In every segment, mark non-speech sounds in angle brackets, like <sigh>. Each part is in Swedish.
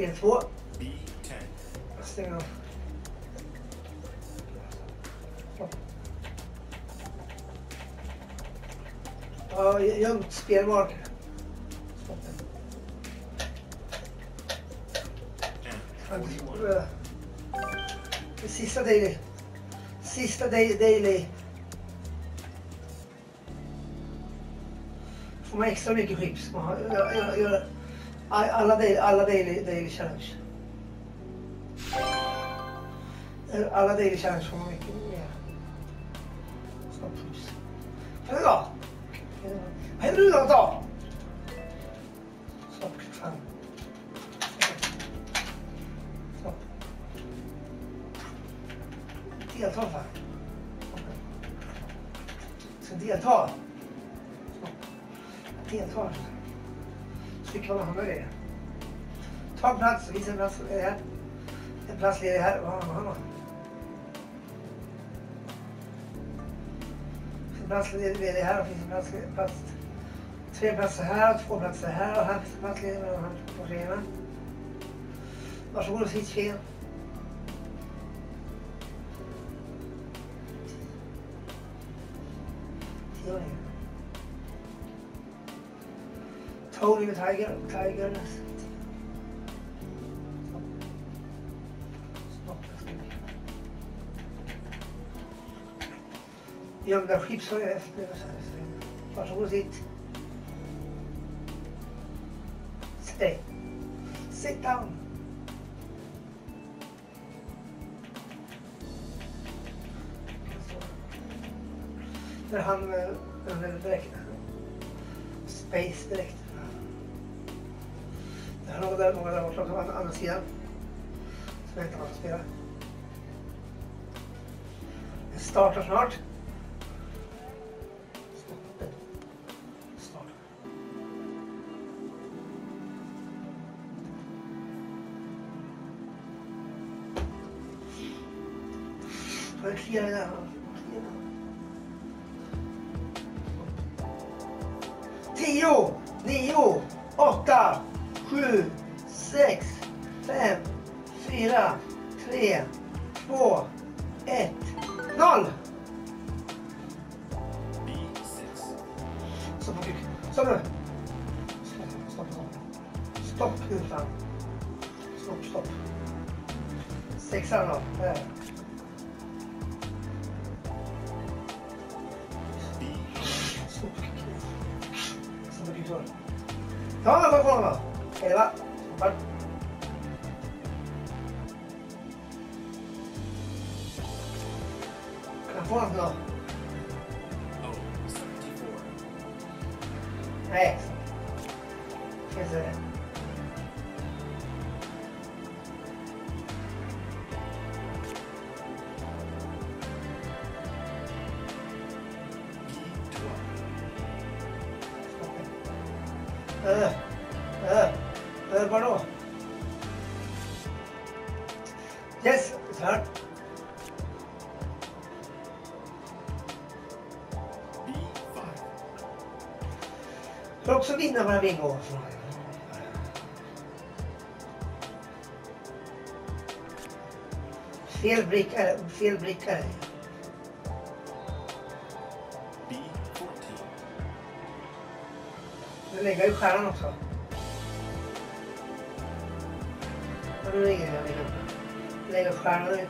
Del två. B10. Jag stänger av. Ja, gömt spelmarker. And 41. Det sista daily. Sista day, daily. Får man extra mycket chips. Jag, jag, jag, alla daily, alla daily, daily challenge. Eh, alla daily challenge får mycket mer. Stopp chips. Kan du då? Vad händer nu då? Delta fan. Ska delta. Delta. Så til en plass ledig her. Hva har nå? En plass ledig her, og en plass, plass tre plasser her, og to plasser her, og her finns en plass ledig mellom her på schemat. Varsågod och sitt fel. Tony the Tiger, Tiger. Gömda chips har jag efter. Varsågod och sitt. Stay. Sit down. Där han eh, använder direkt. Space direkt. Det här är där, många där borta på andra sidan. Som jag inte har fått spela. Den startar snart. Iya. digno para bien gozo. Fiel bricara, fiel bricara. Le cayó jarón o sea. No le cayó jarón. Le cayó jarón de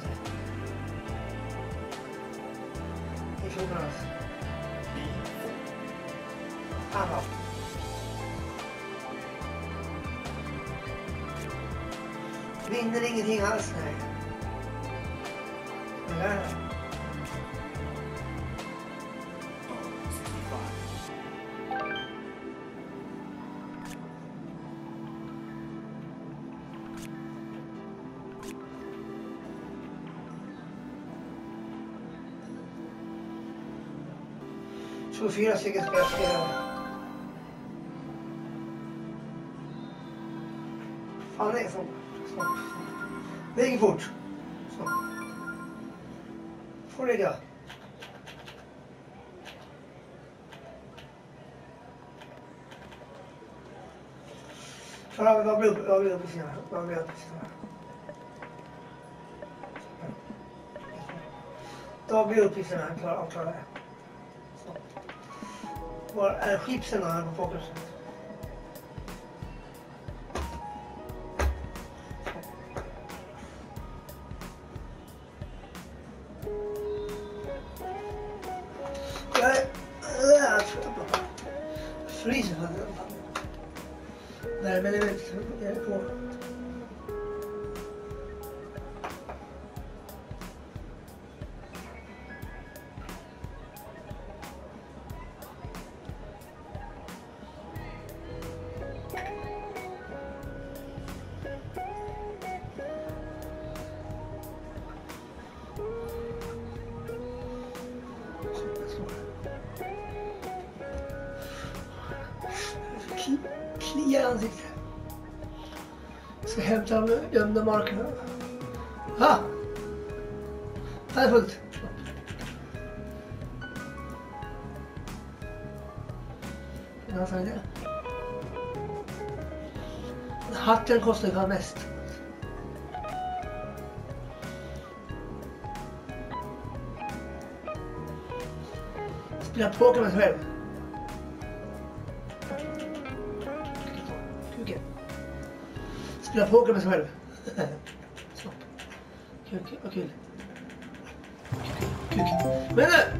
Y su brazo. Ah, no. been anything else now. Wala na. Sofia se que esquece. Olha, 服出出来点。出来，要不了，不了不行了，要了不行了。到不了皮身上，出来，我按皮身上，不放皮身上。Kliar i ansiktet. Ska hämta de gömda markerna. Ha! Här är fullt. Vad sa det. Hatten kostar ju fan mest. Spela poker med sig själv. لا فوق بس بعرف اوكي اوكي اوكي اوكي اوكي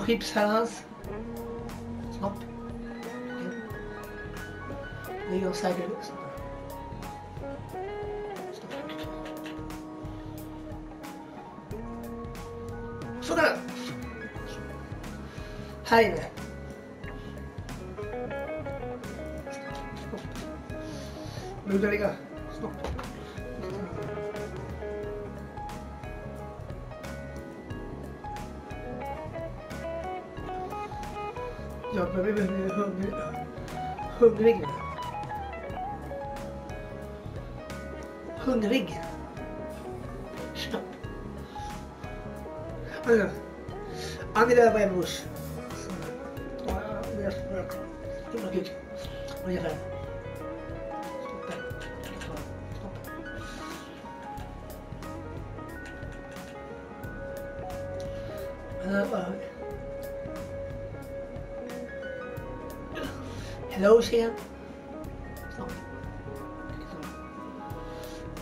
no hip silence. Stop. Leo Cyrilus. So gonna. Hi there. ブルガリが Hungrig. Hungrig. Stopp. Äh, alltså, Andrea var hos. Ja,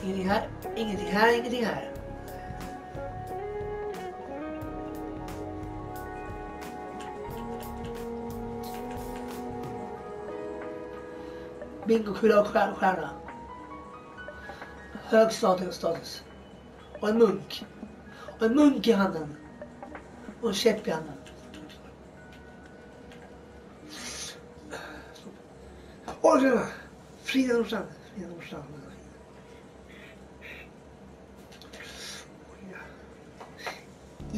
Ingenting här, ingenting här, ingenting här. Bingokula och stjär- stjärna. Hög status, status. Och en munk. Och en munk i handen. Och en käpp i handen. Oj, Frida var Frida Nordstrand.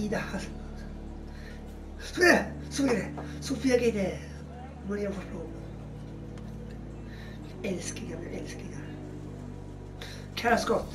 Frida Nordstrand. Oj. Ida Hasselblad. Sofia Gide. Älsklingar, älsklingar. Kara Skott.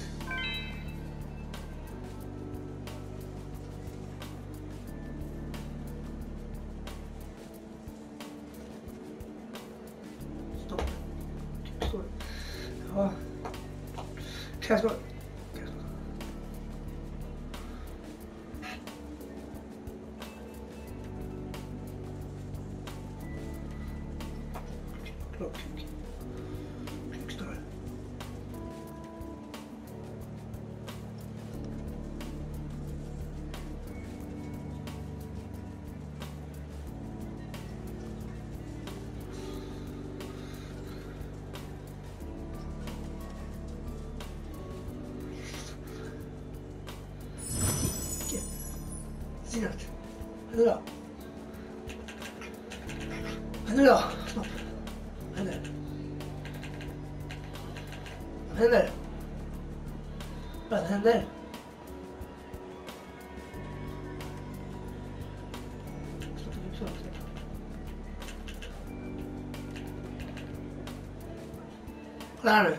Claro.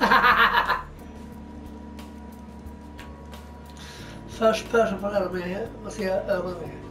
<laughs> First person for anime, você ama mesmo.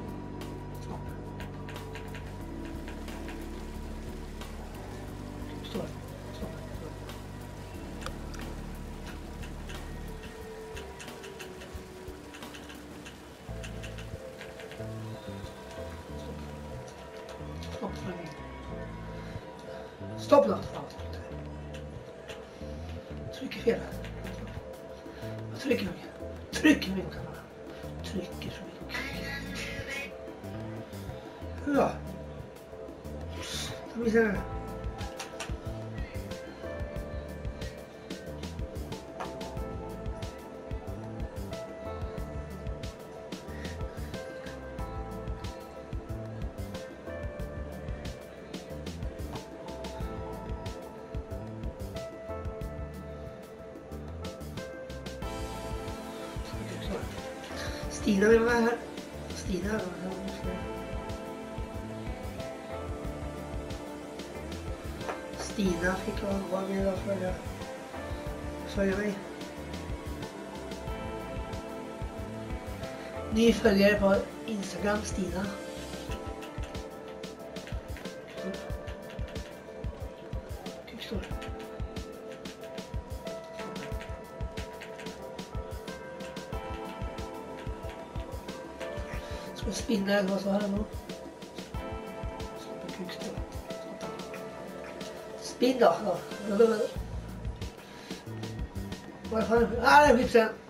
Följare på Instagram, Stina. Typ Kukstår. Ska spinna eller vad sa han då? Spinn då. Ja. Vad fan? Ah, det är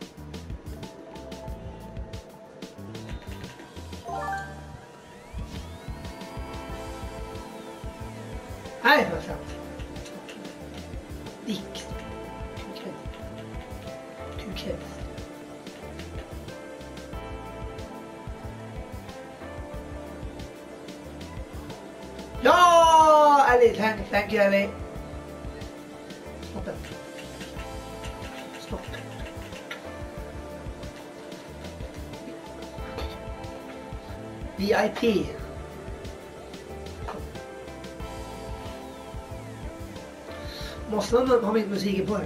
Måste man ha min musik på?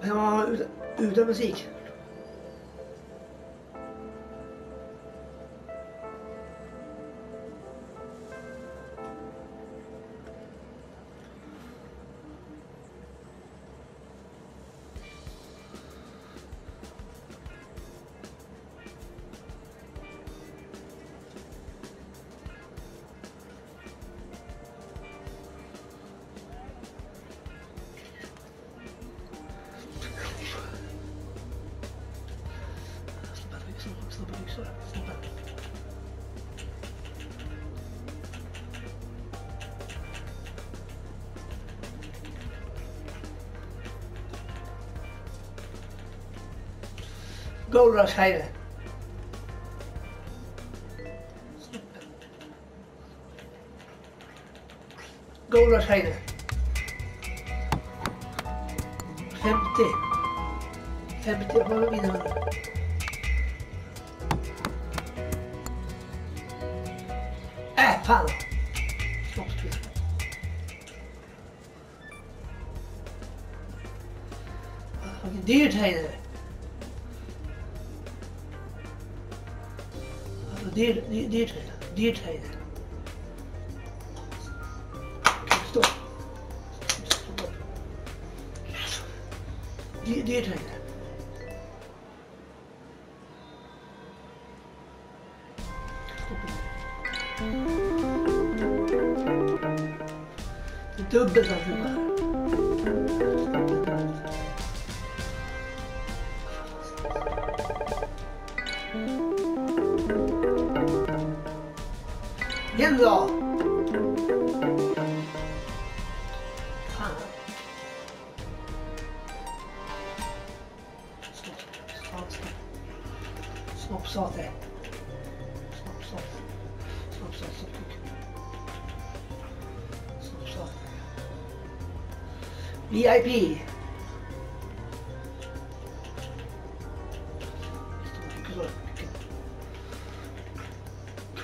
Men jag utan musik. lang scheiden. Go lang scheiden. Femte. Femte je ini. Eh, fan. Stoppspel. Dyrt er. डेढ़ डेढ़ डेढ़ है डेढ़ है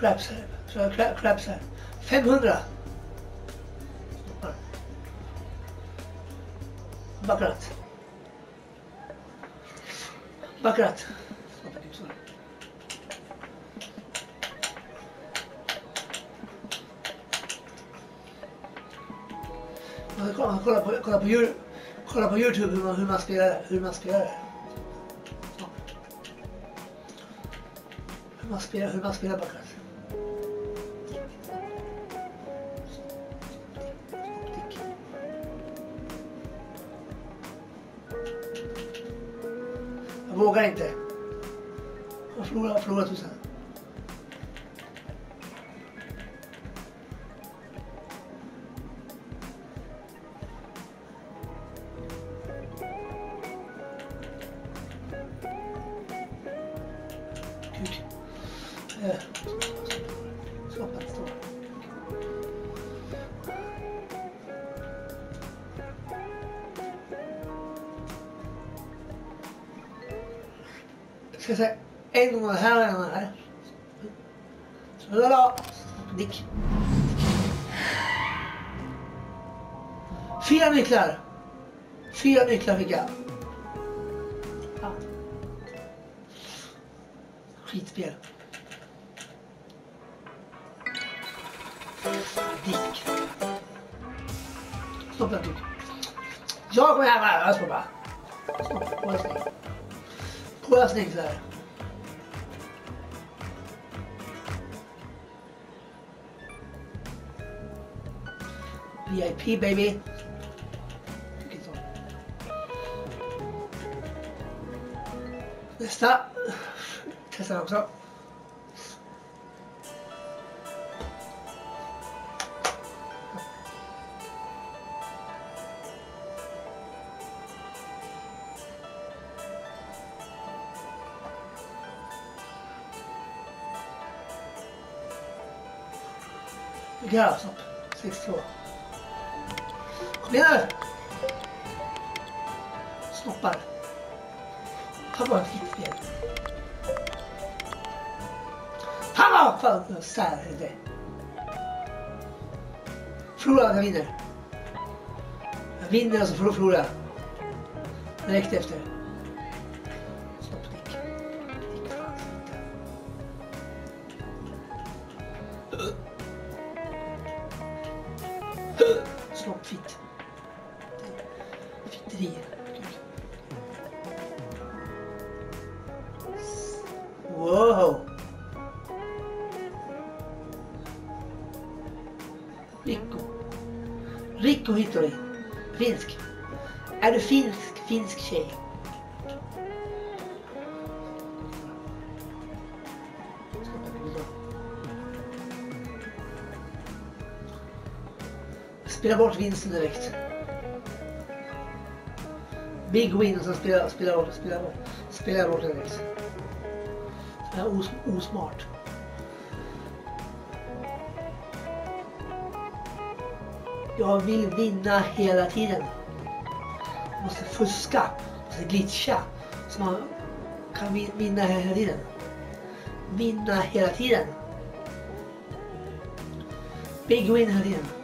Crabs här. Så jag cra- crabs här. 500. Bakrat. Bakrat. Baccarat. Stoppar. Man kolla på, kolla på, Youtube- kolla på Youtube hur man, hur man ska göra, hur man ska göra. Hur man spelar, hur man spelar baccarat. avec le regard. Fler igen! Snoppar. Han var en fittspel. Han var fan sär det. Förlorar, jag vinner. Jag vinner alltså och så förlor- förlorar jag. Direkt efter. Vinsten direkt. Big win som spelar, spelar spela spelar, spelar roll direkt. Så är os, osmart. Jag vill vinna hela tiden. Jag måste fuska, måste glitcha. Så man kan vinna hela tiden. Vinna hela tiden. Big win hela tiden.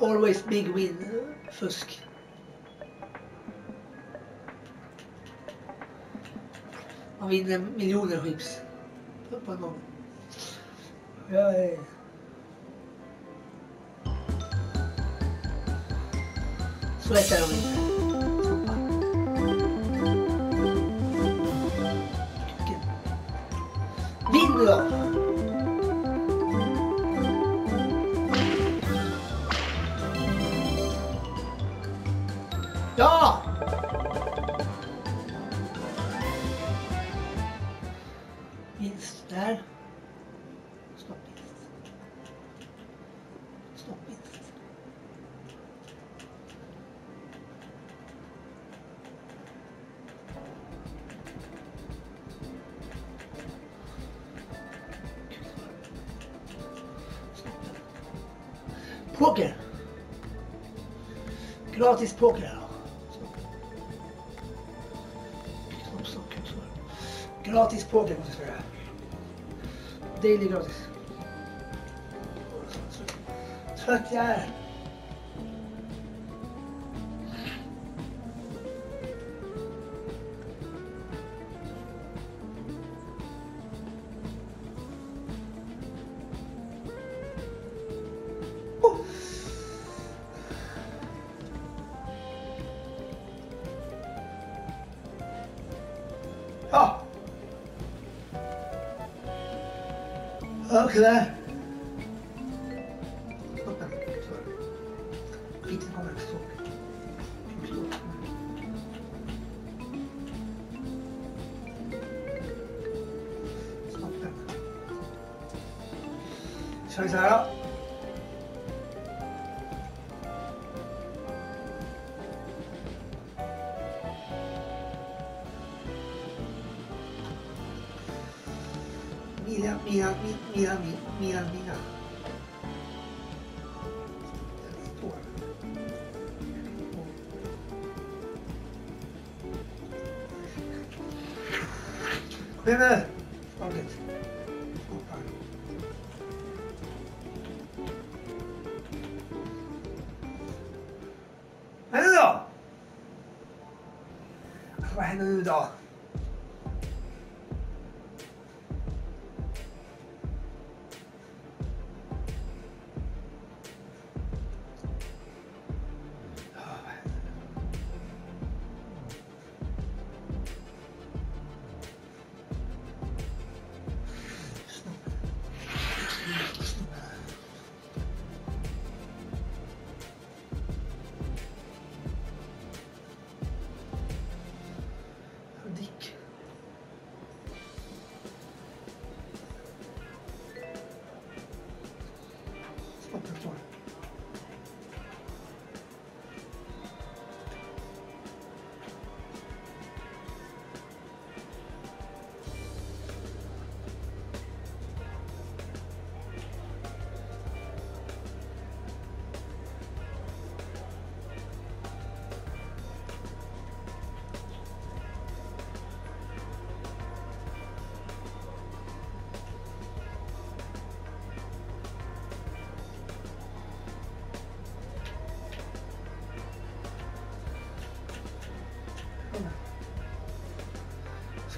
Always big win. Fusk. Man vinner miljoner chips på- en gång. Jag är... De inte. Då! out his pocket now. Stop, out måste jag säga. Daily gratis. Trött jag är. okay dog.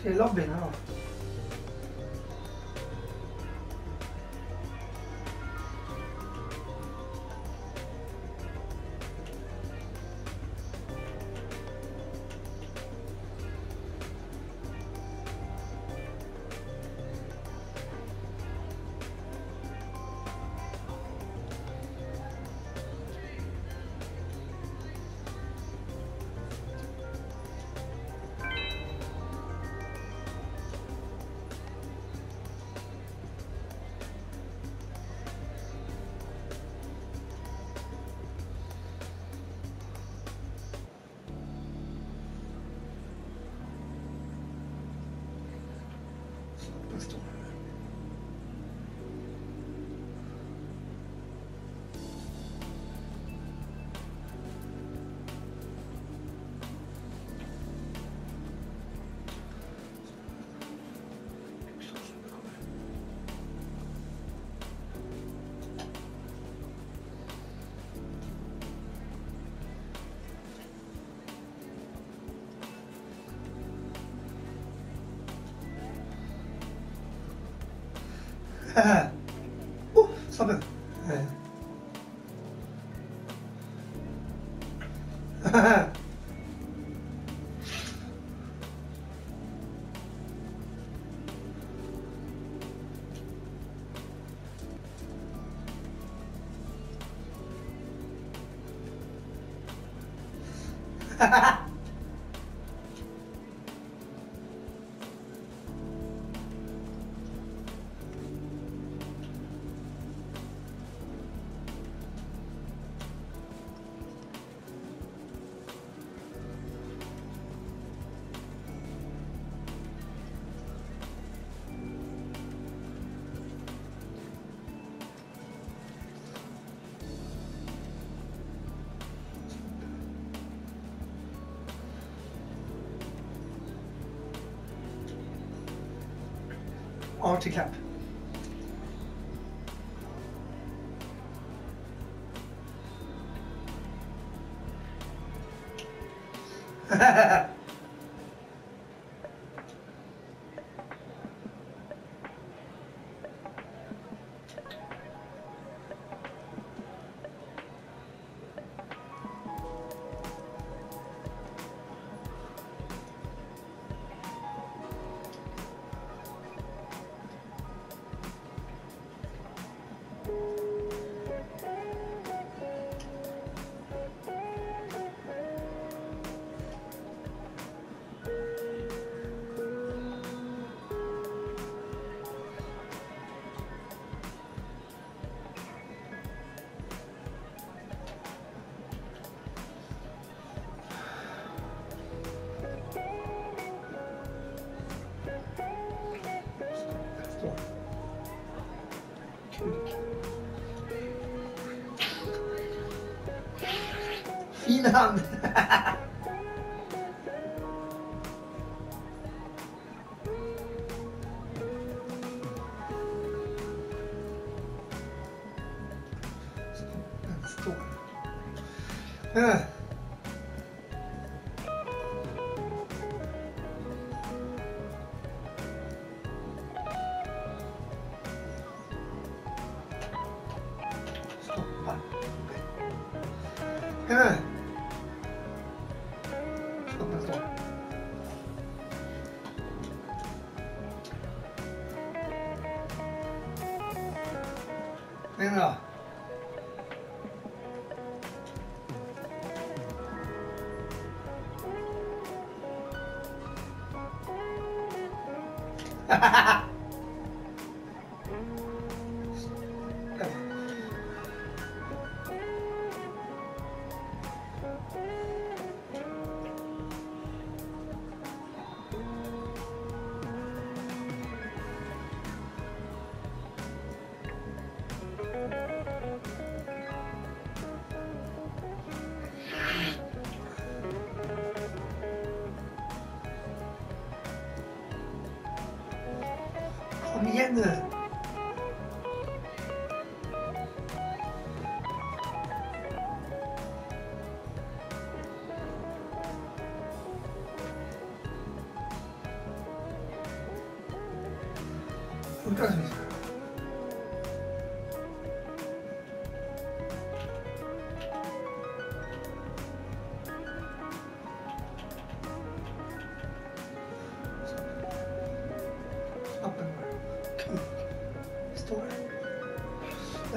给老板拿。 어? 400. 네. Articap. いいなうん。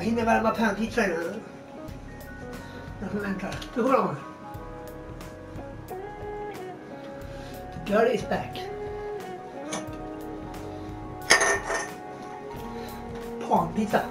Jag hinner värma pannpizza innan. Jag får vänta. Du hold de. The girl is back. Panpizza.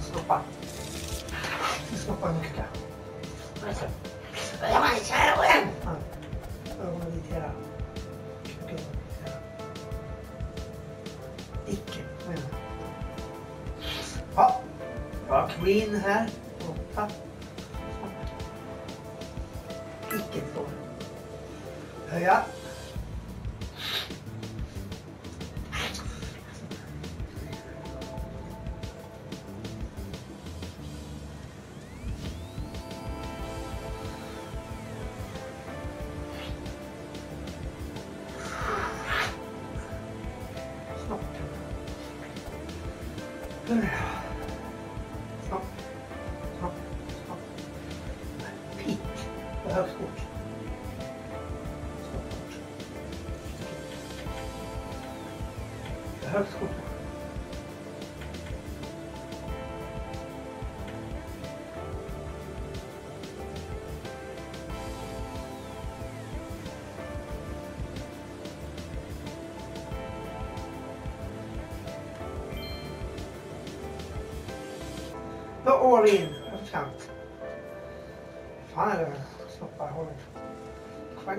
Stoppa. Vi oss. mycket där. Alltså. Ja, men kära vän! Ja. Ögonen dit hela. Icke, Ja. jag. Ja. Ja, Queen här. Åtta. Icke två. Höja.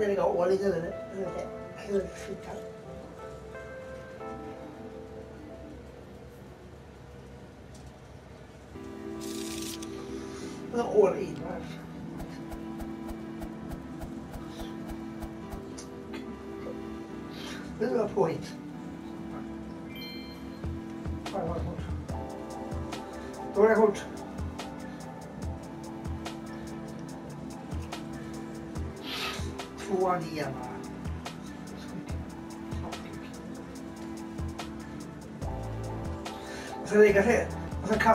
れが終わりじゃない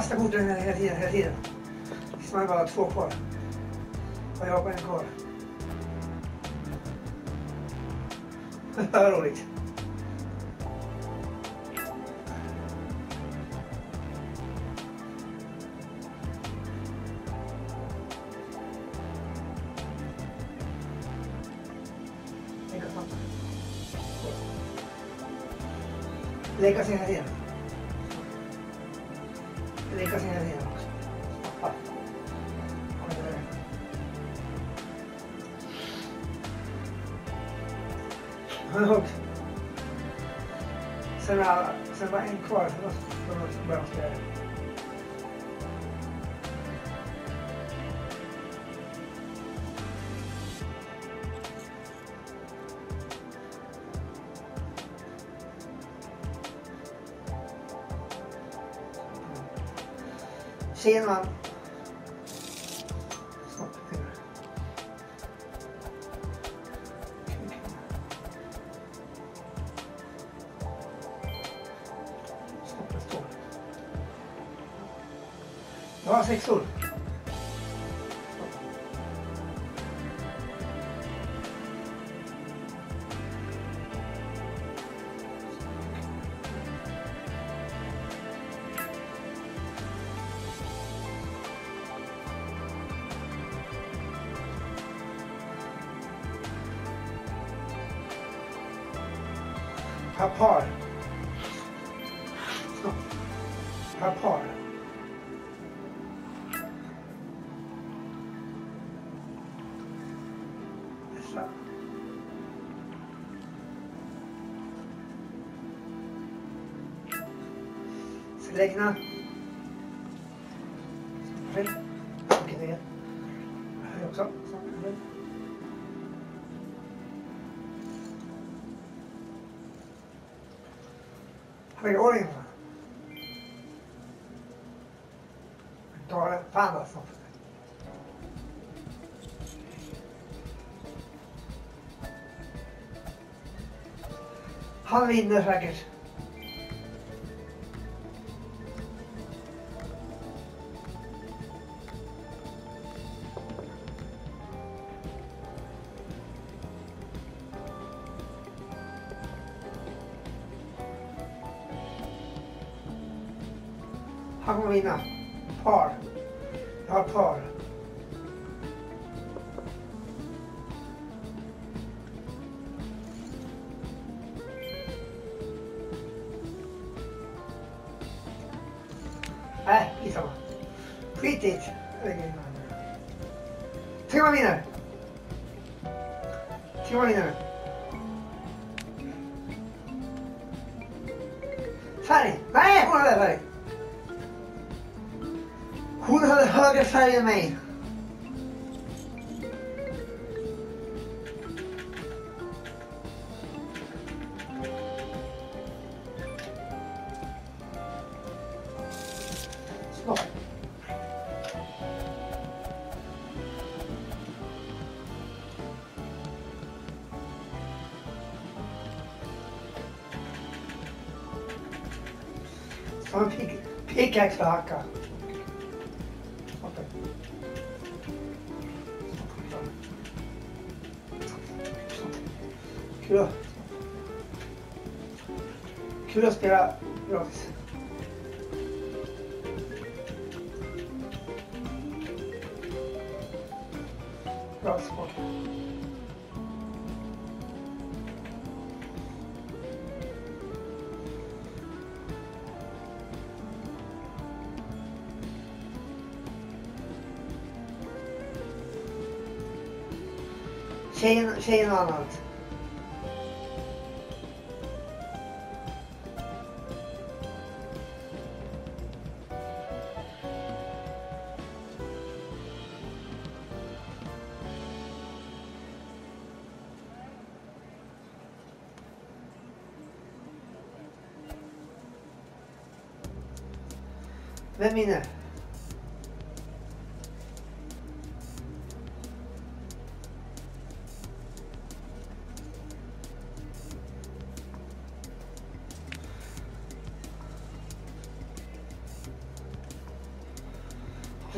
kasta korten hela tiden, hela tiden. Tills man bara har två kvar. Och jag har bara en kvar. <laughs> Vad roligt. Lägga. Lägga sig hela tiden. direkt na. Fel. Gitu ya. Ayo, sok. Haluan oraya mı? Doğru, fazla sopra. Han vinner säkert. Kijk vaker. Okay. Kilo. Kilo spela gratis. şeyini anlat. Ve miner.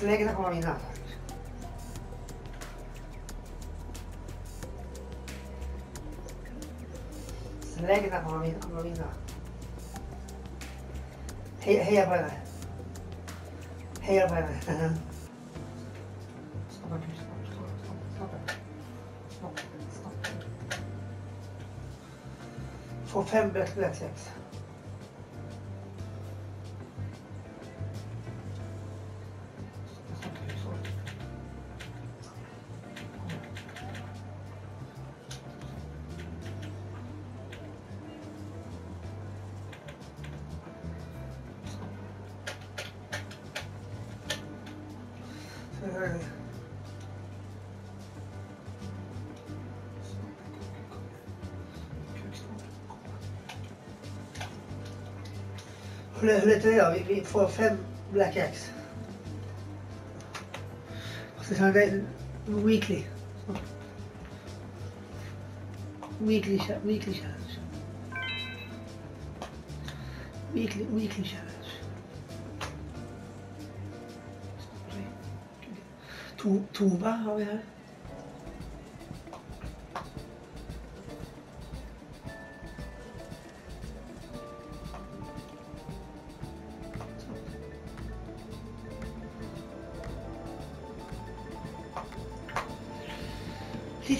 Seläggen kommer vinna. Seläggen kommer vinna. Kommer vinna. Heja, heja på henne. Heja på <laughs> henne. Stoppa, stoppa, stoppa, stoppa, stoppa. Få fem black blackjacks. Heter det då? Vi, får fem black axe. Och så kan det weekly. Så. Weekly, weekly challenge. Weekly, weekly challenge. To, Tova har vi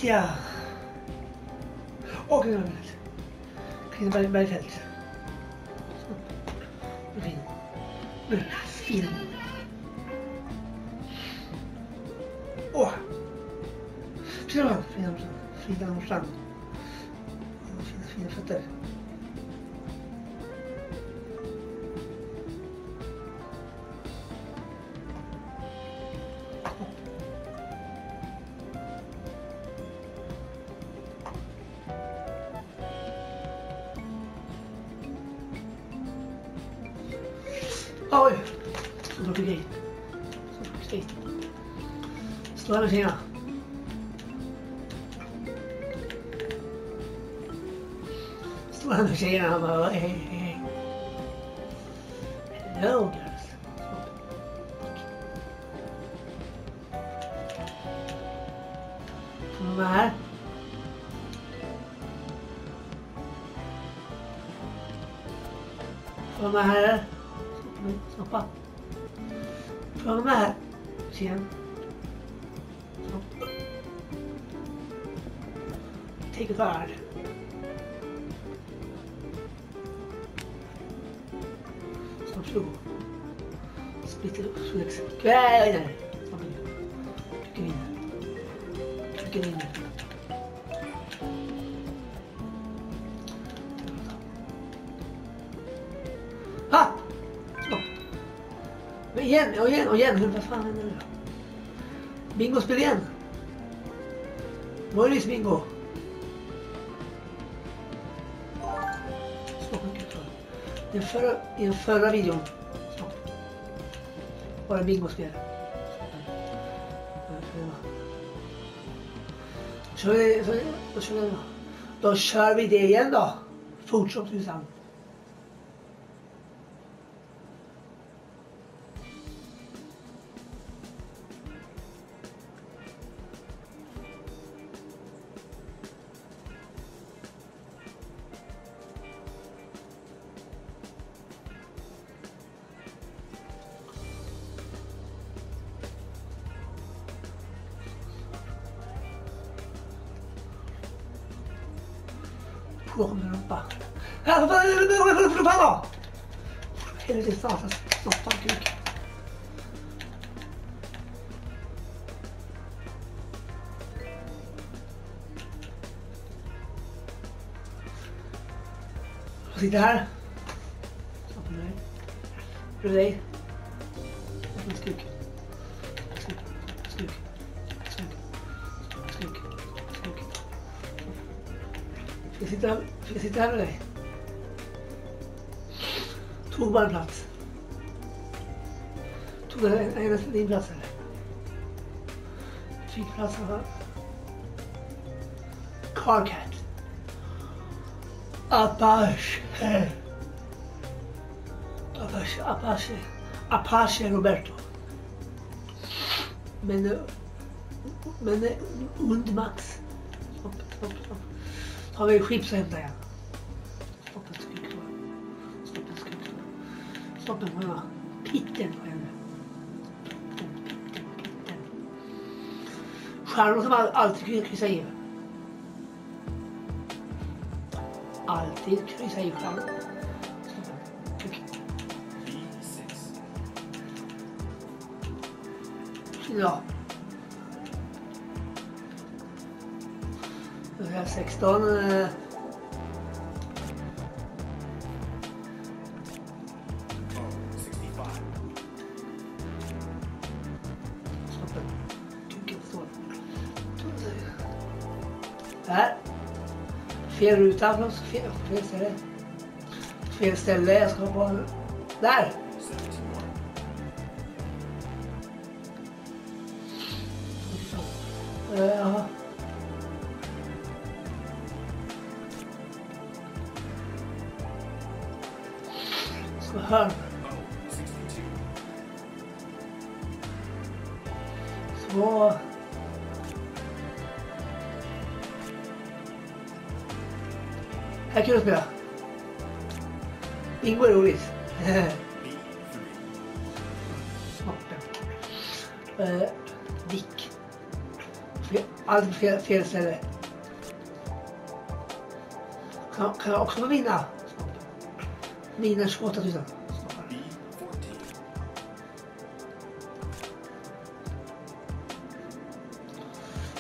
Yeah. Oh, genau. Kriegen Sie bei. Ah ouais Ça doit gagner. Ça doit Slavia. Slavia, my way. Hello. Bien. igen. Morris bingo. Den förra, I den förra videon. så, Var det bingospel. Så, så, då, kör vi, då kör vi det igen då. Fort som tusan. Kommer med rumpa. Här, vad fan då? Helvete satans snoppan kuk. Sitter här. Stoppa dig. Serv deg. To Tu vai er nesten din plass, eller? Carcat. Apache. Apache, Apache. Apache Roberto. Men, men Undmax. Topp, topp, topp. Då har chips att. Stopp en kvar. Pitten på henne. Pitten, pitten, Charlotte var alltid kunde kryssa i. Alltid kryssa i Charlotte. Ja. Nu är jag 16. Där. Fel ruta. Fel, fel ställe. Fel ställe. Jag ska på... Där! Eh, Jaha. Tillfälle fel, ställe. Kan, kan jag också få vinna? Vinna 28 000. Snoppar. B14.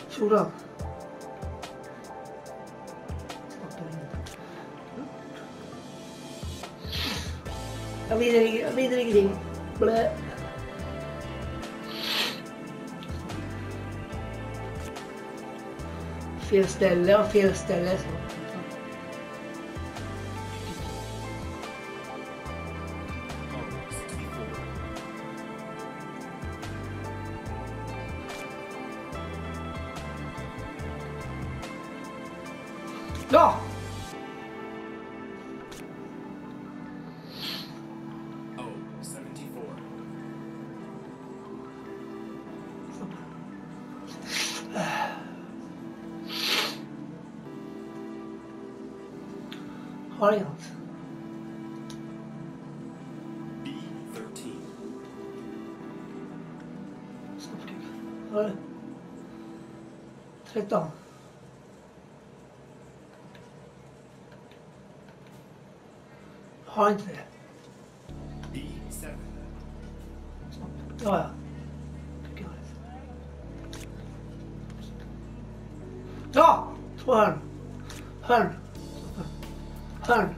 14. Snoppar in. Jag vinner, jag vinner ingenting. fiesta, la fiesta, la Creton. Hunter. B7. Doyle. Dog. Turn. Turn. Turn.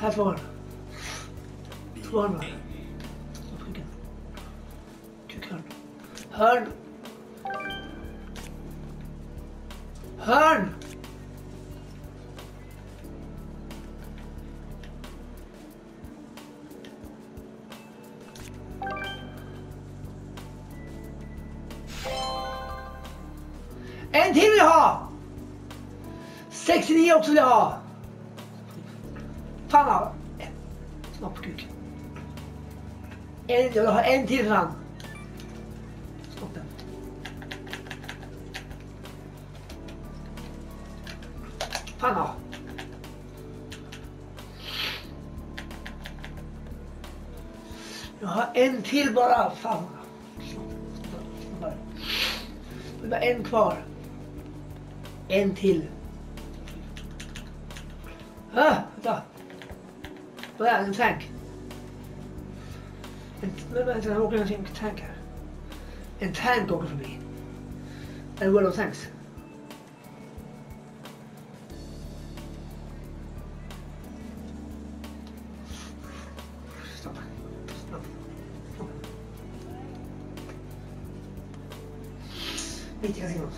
Have one. Turn. Turn. Turn. Hörn! En till vill jag ha! 69 också vill jag ha! Fan. Snoppkuk. En, jag vill ha en till för till bara. Fan. Det var en kvar. En till. Ah, vänta. Vad är det? En tank? En, men vänta, det åker en tank här. En tank åker förbi. En World of Tanks. Mitt i kasinot.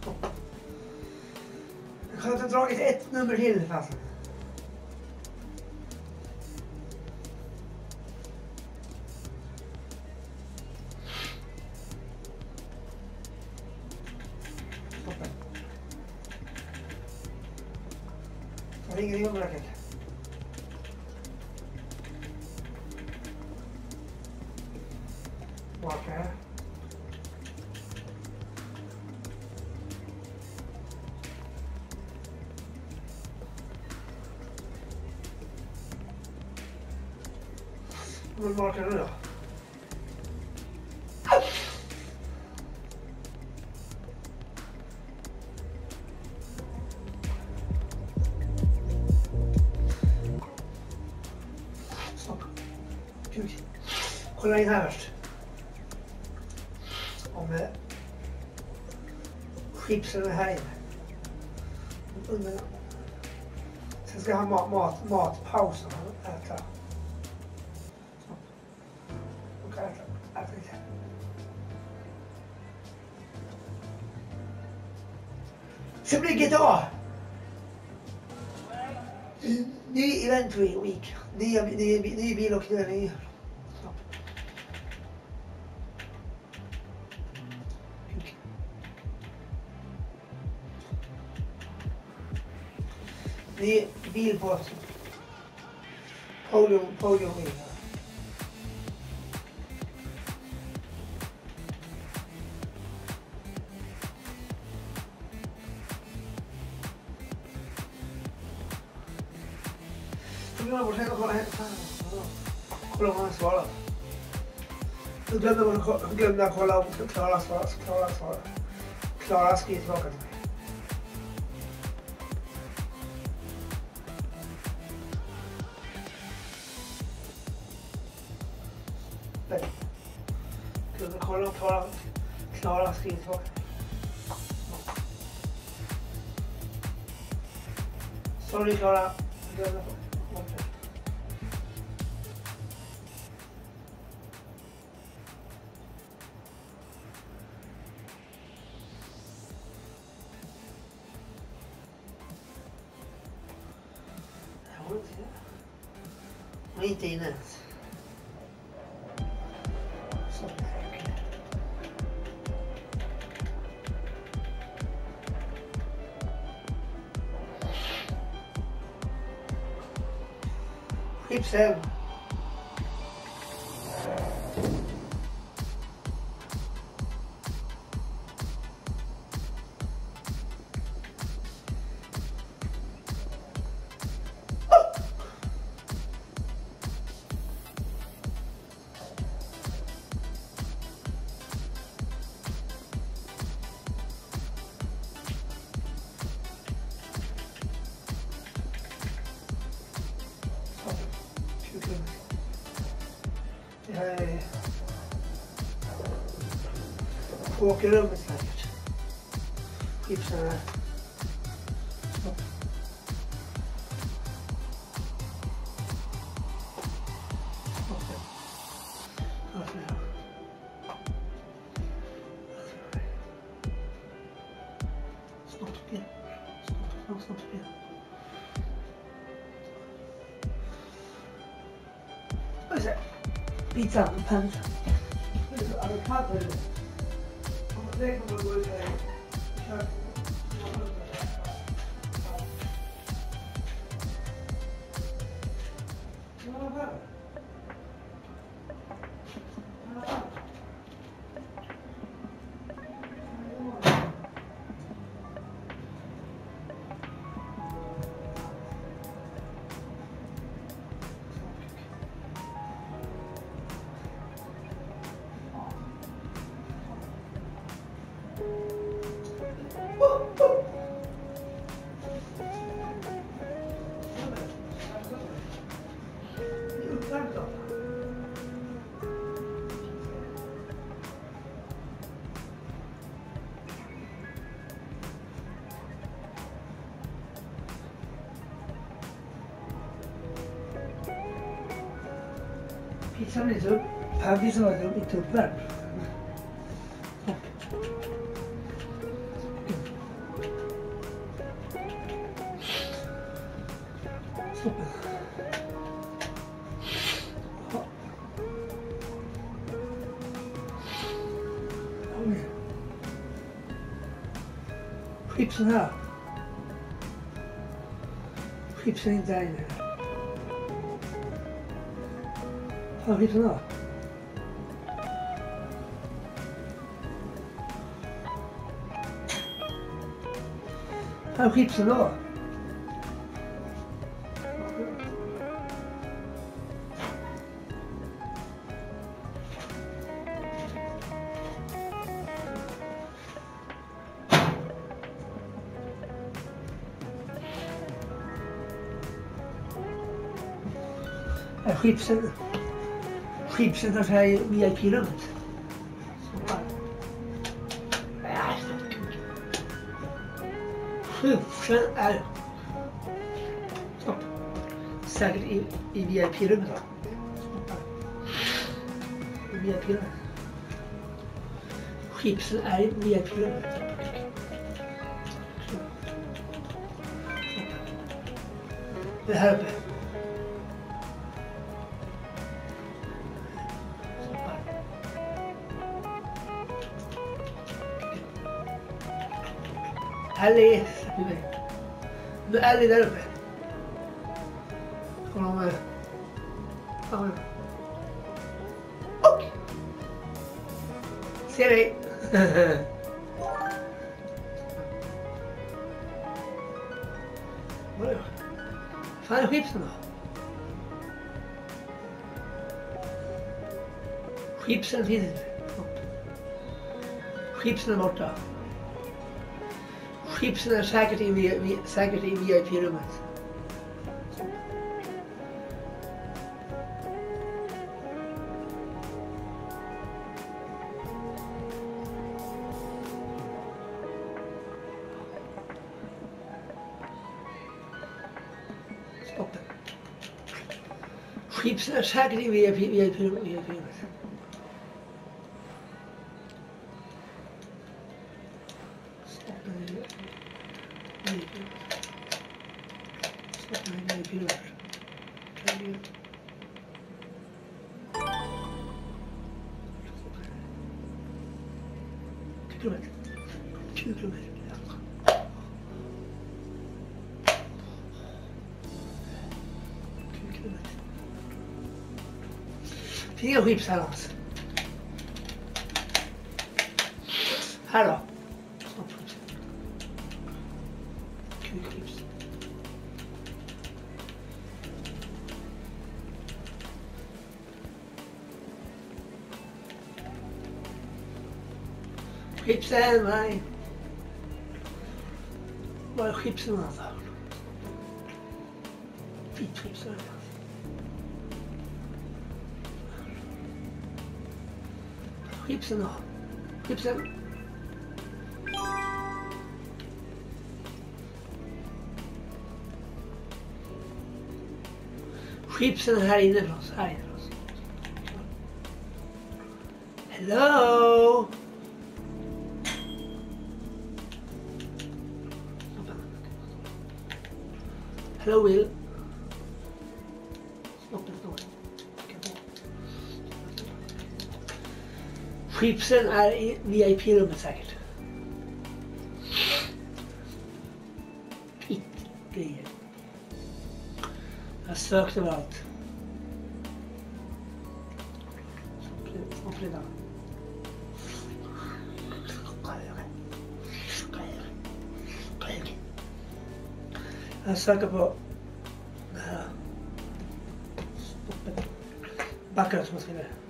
Stopp. Jag har inte dragit ett nummer till fasen. Kolla in här först. Om eh, chipsen är här inne. Under. Sen ska jag ha mat, mat, matpaus och äta. Så. Då kan jag äta, äta lite. Så blir det idag! Ny event week. Ny, ny, ny bil och ny. Ny bil på podium, podium bil. Kolla om han svarar. svarat. Jag glömde bort att glömde kolla om Klara svarar. Klara. Klara skriver tillbaka till mig. Sorry, 是 Seven. Kérem, ezt látod. Képzelj el. Pizza and pants. Avocado. Déjame. Sweet Diner. Oh, he's not. How he's not. gipsen. Gipsen, dan zei je, wie heeft je rug? Ja, Gipsen uit. Stop. Zeker in, in wie heb je dan? Wie heb je? Gipsen wie. 左に出るねこの前あこれ OK See you later これファイフィップスのフィップスのフィップスフィップスのモッターフィップスのサーキットに Saget India Tirumath. Keeps a sagging via via via via via. leaves out. Alors, Hips and my well hips. Chipsen. Chipsen är här inne för oss. Här inne för oss. Hello! Hello Will. Friebsen eine VIP-Nummer zeigt. Pittgehen. Das sagt der Wald. Das sagt aber, Bakker, das muss ich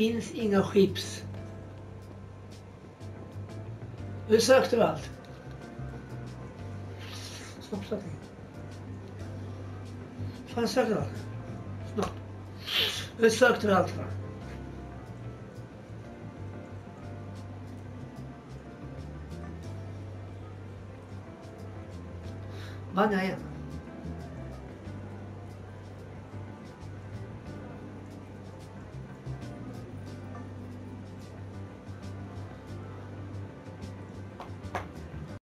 Finns inga chips. Nu sökte du allt. Snabbt Snoppsökning. Fan sökte du allt? Snabbt. Nu sökte du allt va? Vann jag igen?